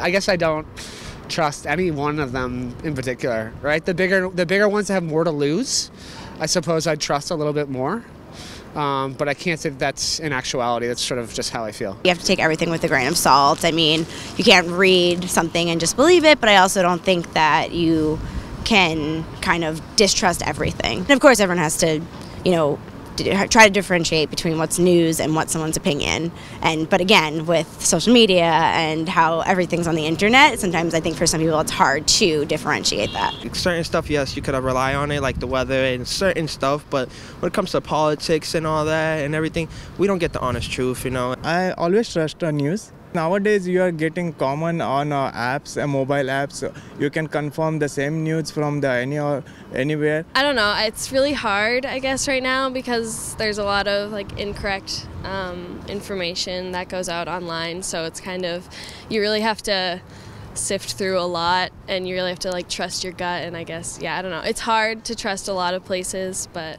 I guess I don't trust any one of them in particular, right? The bigger the bigger ones that have more to lose, I suppose I'd trust a little bit more. Um, but I can't say that that's in actuality. That's sort of just how I feel. You have to take everything with a grain of salt. I mean, you can't read something and just believe it, but I also don't think that you can kind of distrust everything. And of course, everyone has to, you know, try to differentiate between what's news and what's someone's opinion. And but again, with social media and how everything's on the internet, sometimes I think for some people it's hard to differentiate that. Certain stuff, yes, you could rely on it, like the weather and certain stuff. But when it comes to politics and all that and everything, we don't get the honest truth, you know. I always trust the news Nowadays, you are getting common on uh, apps, uh, mobile apps. You can confirm the same news from the any or anywhere. I don't know. It's really hard, I guess, right now because there's a lot of like incorrect um, information that goes out online. So it's kind of you really have to sift through a lot, and you really have to like trust your gut. And I guess, yeah, I don't know. It's hard to trust a lot of places, but.